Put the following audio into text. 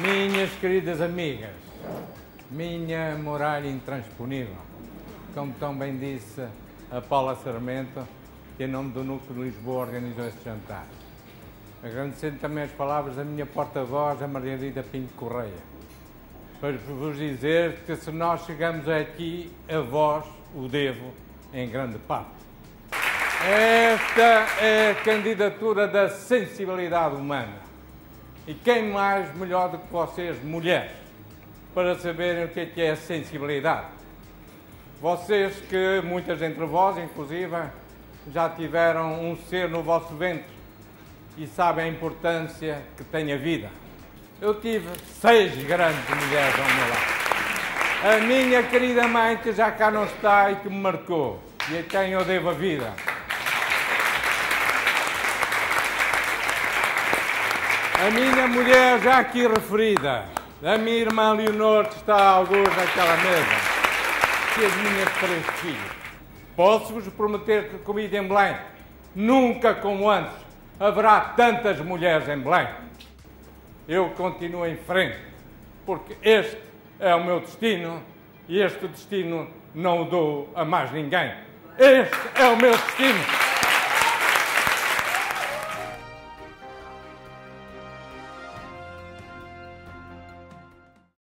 Minhas queridas amigas, minha muralha intransponível, como tão bem disse a Paula Sarmento, que em nome do Núcleo de Lisboa organizou este jantar. Agradecendo também as palavras da minha porta-voz, a Margarida Pinto Correia, para vos dizer que se nós chegamos aqui, a vós o devo em grande parte. Esta é a candidatura da sensibilidade humana. E quem mais melhor do que vocês, mulheres, para saberem o que é, que é sensibilidade? Vocês que, muitas entre vós, inclusive, já tiveram um ser no vosso ventre e sabem a importância que tem a vida. Eu tive seis grandes mulheres ao meu lado. A minha querida mãe, que já cá não está e que me marcou, e a quem eu devo a vida. A minha mulher, já aqui referida, a minha irmã Leonor, que está a alguns naquela mesa, e as minhas três filhas. Posso-vos prometer que comigo em Belém, nunca como antes, haverá tantas mulheres em Belém. Eu continuo em frente, porque este é o meu destino e este destino não o dou a mais ninguém. Este é o meu destino.